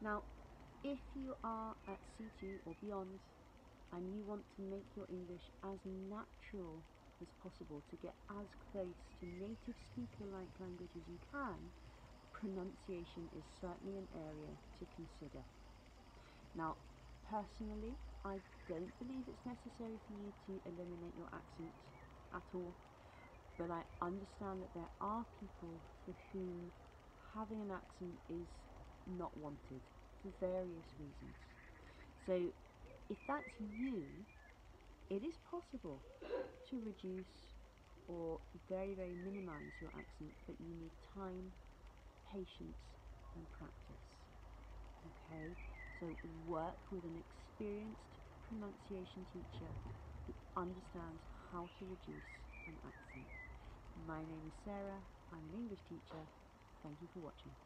Now, if you are at C2 or beyond and you want to make your English as natural as possible to get as close to native speaker like language as you can, pronunciation is certainly an area to consider. Now, personally, I don't believe it's necessary for you to eliminate your accent at all, but I understand that there are people for whom having an accent is not wanted for various reasons. So, if that's you, it is possible to reduce or very, very minimize your accent, but you need time, patience, and practice. Okay, so work with an experienced pronunciation teacher who understands how to reduce an accent. My name is Sarah, I'm an English teacher. Thank you for watching.